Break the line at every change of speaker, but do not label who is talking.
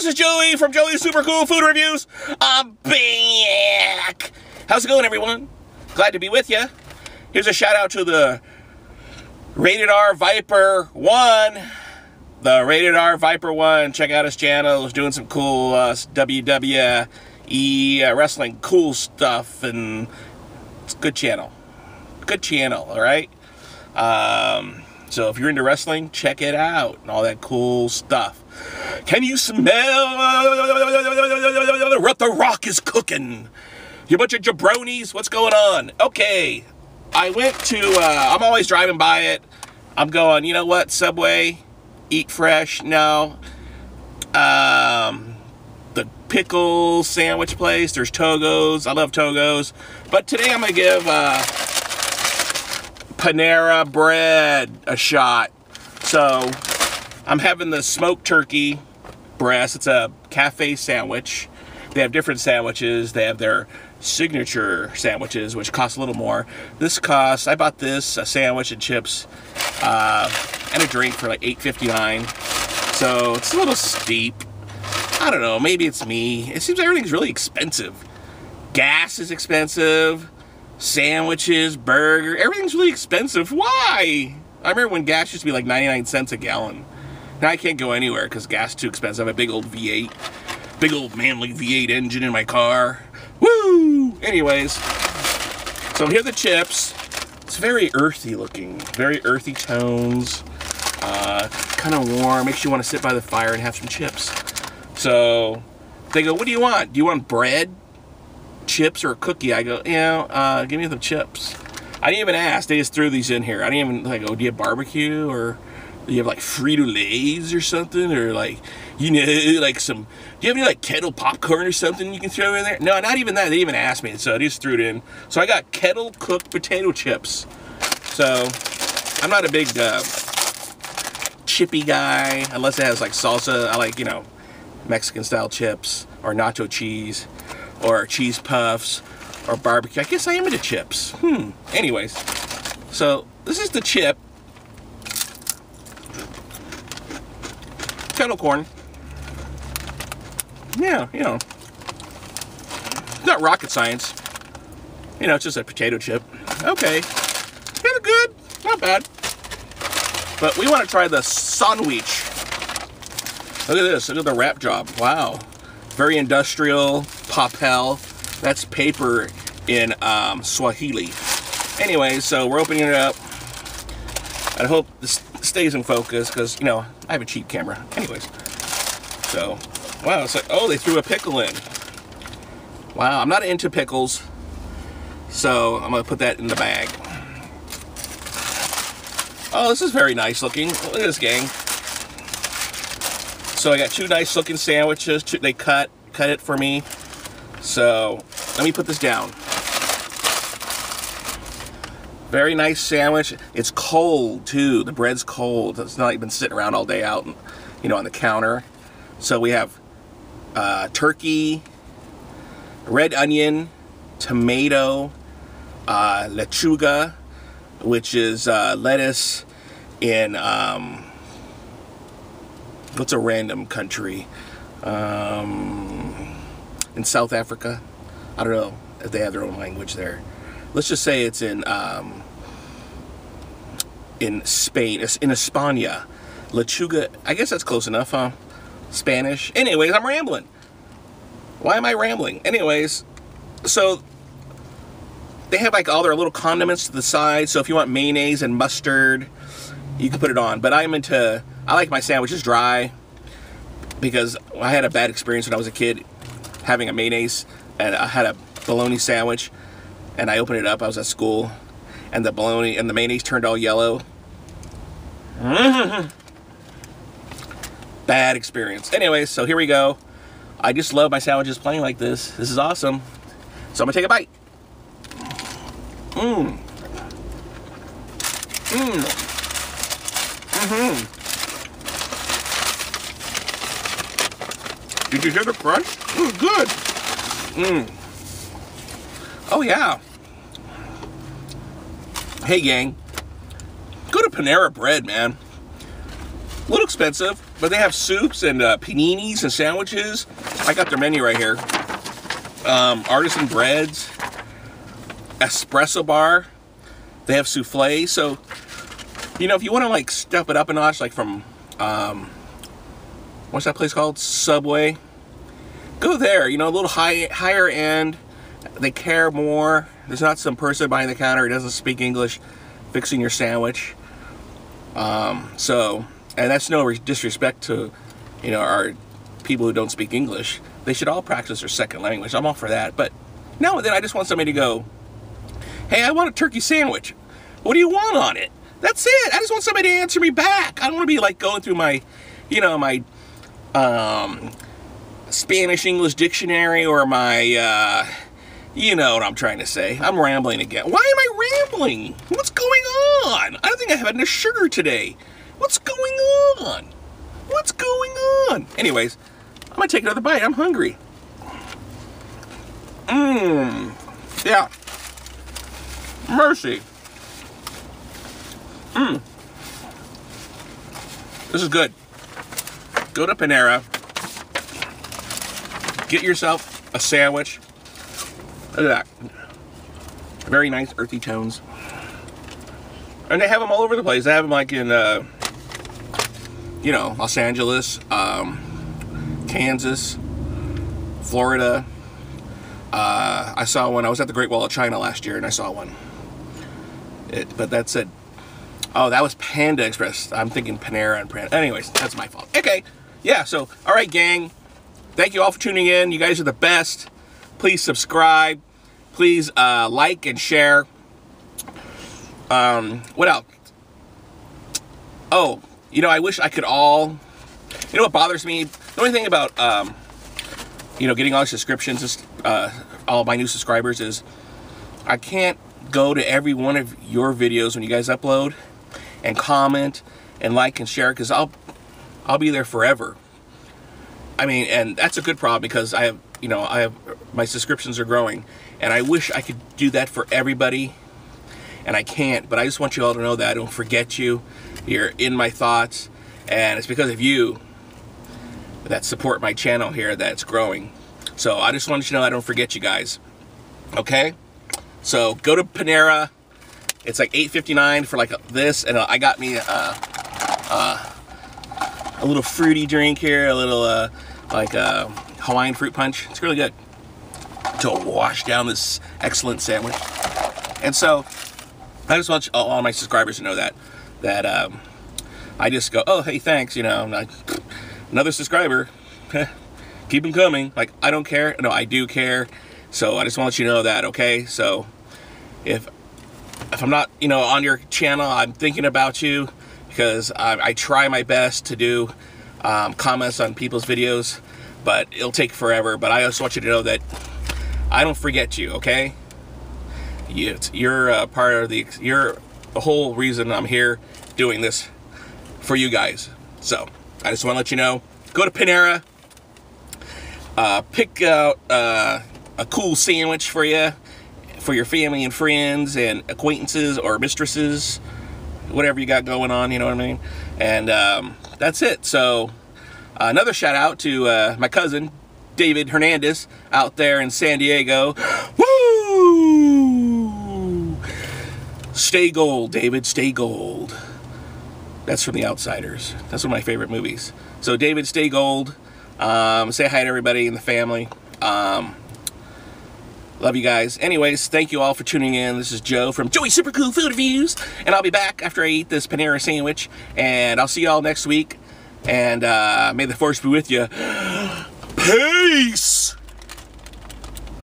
this is Joey from Joey's Super Cool Food Reviews. I'm back. How's it going, everyone? Glad to be with you. Here's a shout out to the Rated R Viper 1. The Rated R Viper 1. Check out his channel. He's doing some cool uh, WWE uh, wrestling cool stuff. And it's a good channel. Good channel, all right? Um, so if you're into wrestling, check it out and all that cool stuff. Can you smell what the rock is cooking? You bunch of jabronis, what's going on? Okay, I went to, uh, I'm always driving by it. I'm going, you know what, Subway, eat fresh, no. Um, the pickle sandwich place, there's Togo's, I love Togo's. But today I'm gonna give, uh, Panera bread a shot. So I'm having the smoked turkey breast. It's a cafe sandwich. They have different sandwiches. They have their signature sandwiches, which cost a little more. This costs, I bought this, a sandwich and chips, uh, and a drink for like $8.59. So it's a little steep. I don't know, maybe it's me. It seems like everything's really expensive. Gas is expensive sandwiches, burger, everything's really expensive. Why? I remember when gas used to be like 99 cents a gallon. Now I can't go anywhere because gas too expensive. I have a big old V8, big old manly V8 engine in my car. Woo! Anyways, so here are the chips. It's very earthy looking, very earthy tones. Uh, kind of warm, makes you want to sit by the fire and have some chips. So they go, what do you want? Do you want bread? chips or a cookie? I go, yeah, uh, give me the chips. I didn't even ask. They just threw these in here. I didn't even like, oh, do you have barbecue or you have like Frito-Lays or something? Or like, you know, like some, do you have any like kettle popcorn or something you can throw in there? No, not even that. They even asked me. So I just threw it in. So I got kettle cooked potato chips. So I'm not a big uh, chippy guy unless it has like salsa. I like, you know, Mexican style chips or nacho cheese or cheese puffs or barbecue. I guess I am into chips. Hmm. Anyways, so this is the chip. Kettle corn. Yeah, you know. It's not rocket science. You know, it's just a potato chip. Okay. Kind of good. Not bad. But we want to try the sandwich. Look at this. Look at the wrap job. Wow. Very industrial papel. That's paper in um, Swahili. Anyway, so we're opening it up. I hope this stays in focus because, you know, I have a cheap camera. Anyways. So, wow, it's like, oh, they threw a pickle in. Wow, I'm not into pickles. So, I'm going to put that in the bag. Oh, this is very nice looking. Look at this, gang. So I got two nice looking sandwiches. They cut, cut it for me. So let me put this down. Very nice sandwich. It's cold too. The bread's cold. It's not even sitting around all day out, you know, on the counter. So we have uh, turkey, red onion, tomato, uh, lechuga, which is uh, lettuce in um, what's a random country? Um, in South Africa. I don't know if they have their own language there. Let's just say it's in um, in Spain. It's in España. Lechuga. I guess that's close enough, huh? Spanish. Anyways, I'm rambling. Why am I rambling? Anyways, so they have like all their little condiments to the side. So if you want mayonnaise and mustard, you can put it on. But I'm into, I like my sandwiches dry because I had a bad experience when I was a kid having a mayonnaise and I had a bologna sandwich and I opened it up. I was at school and the bologna and the mayonnaise turned all yellow. Bad experience. Anyway, so here we go. I just love my sandwiches playing like this. This is awesome. So I'm gonna take a bite. Mmm. Mmm. Mm-hmm. Did you hear the crunch? It good. Mmm. Oh, yeah. Hey, gang. Go to Panera Bread, man. A little expensive. but they have soups and uh, paninis and sandwiches. I got their menu right here. Um, artisan breads, espresso bar. They have souffle. So, you know, if you want to like step it up a notch, like from, um, what's that place called? Subway. Go there. You know, a little high, higher end. They care more. There's not some person behind the counter who doesn't speak English fixing your sandwich. Um, so, and that's no disrespect to, you know, our people who don't speak English. They should all practice their second language. I'm all for that. But now and then I just want somebody to go, hey, I want a turkey sandwich. What do you want on it? That's it. I just want somebody to answer me back. I don't want to be like going through my, you know, my um, Spanish English dictionary or my, uh, you know what I'm trying to say. I'm rambling again. Why am I rambling? What's going on? I don't think I have enough sugar today. What's going on? What's going on? Anyways, I'm gonna take another bite. I'm hungry. Mmm. Yeah. Mercy. Mmm. This is good. Go to Panera. Get yourself a sandwich Look at that. Very nice earthy tones. And they have them all over the place. They have them like in, uh, you know, Los Angeles, um, Kansas, Florida. Uh, I saw one. I was at the Great Wall of China last year and I saw one. It, but that's it. Oh, that was Panda Express. I'm thinking Panera and Panda. Anyways, that's my fault. Okay. Yeah, so, all right, gang. Thank you all for tuning in. You guys are the best. Please subscribe. Please uh, like and share. Um, what else? Oh, you know, I wish I could all... You know what bothers me? The only thing about, um, you know, getting all the subscriptions, uh, all my new subscribers is I can't go to every one of your videos when you guys upload and comment and like and share because I'll I'll be there forever. I mean, and that's a good problem because I have you know, I have my subscriptions are growing, and I wish I could do that for everybody, and I can't. But I just want you all to know that I don't forget you. You're in my thoughts, and it's because of you that support my channel here that's growing. So I just want you to know I don't forget you guys. Okay? So go to Panera. It's like $8.59 for like this, and I got me a, a, a little fruity drink here, a little uh, like. Uh, Hawaiian fruit punch. It's really good to wash down this excellent sandwich. And so I just want all my subscribers to know that that um, I just go, oh hey thanks, you know, not, another subscriber, keep them coming. Like I don't care. No, I do care. So I just want you to know that, okay? So if if I'm not, you know, on your channel, I'm thinking about you because I, I try my best to do um, comments on people's videos but it'll take forever. But I just want you to know that I don't forget you, okay? You, you're a part of the, you're the whole reason I'm here doing this for you guys. So, I just want to let you know, go to Panera, uh, pick out uh, a cool sandwich for you, for your family and friends and acquaintances or mistresses, whatever you got going on, you know what I mean? And um, that's it. So, uh, another shout out to uh, my cousin, David Hernandez, out there in San Diego. Woo! Stay gold, David, stay gold. That's from The Outsiders. That's one of my favorite movies. So, David, stay gold. Um, say hi to everybody in the family. Um, love you guys. Anyways, thank you all for tuning in. This is Joe from Joey Super Cool Food Reviews. And I'll be back after I eat this Panera sandwich. And I'll see y'all next week. And uh, may the force be with you. Peace!